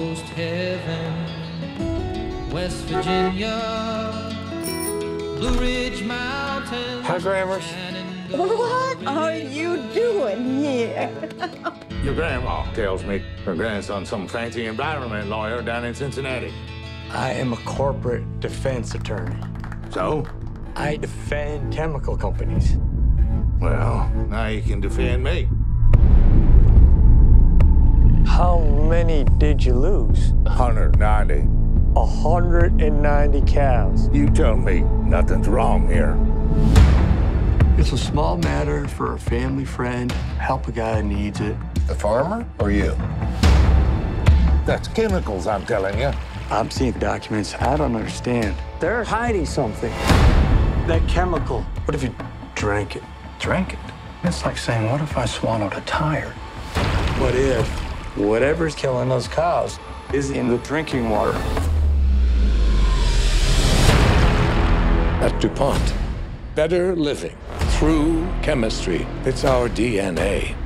almost heaven. West Virginia, Blue Ridge Mountains. Hi, Grammars. What are you doing here? Your grandma tells me her grandson's some fancy environment lawyer down in Cincinnati. I am a corporate defense attorney. So? I defend chemical companies. Well, now you can defend me. Many did you lose? 190. 190 cows. You tell me nothing's wrong here. It's a small matter for a family friend. Help a guy who needs it. The farmer or you? That's chemicals, I'm telling you. I'm seeing documents I don't understand. They're hiding something. That chemical. What if you drank it? Drank it. It's like saying, what if I swallowed a tire? What if whatever's killing those cows is in the drinking water? At DuPont, better living through chemistry. It's our DNA.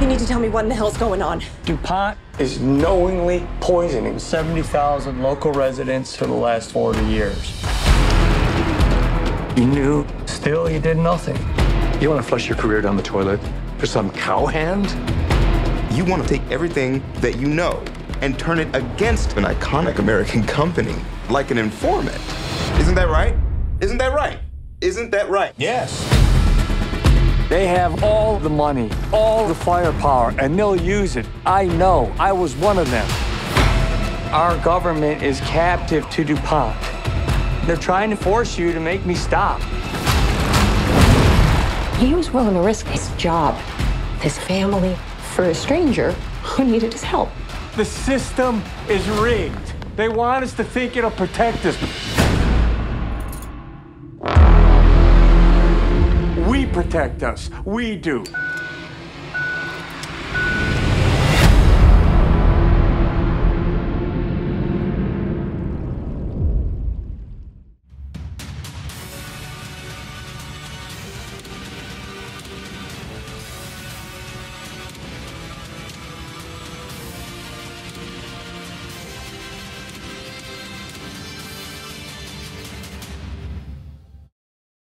You need to tell me what in the hell's going on. DuPont is knowingly poisoning 70,000 local residents for the last 40 years. You knew, still you did nothing. You want to flush your career down the toilet for some cowhand? You want to take everything that you know and turn it against an iconic American company, like an informant. Isn't that right? Isn't that right? Isn't that right? Yes. They have all the money, all the firepower, and they'll use it. I know. I was one of them. Our government is captive to DuPont. They're trying to force you to make me stop. He was willing to risk his job, his family, for a stranger who needed his help. The system is rigged. They want us to think it'll protect us. We protect us. We do.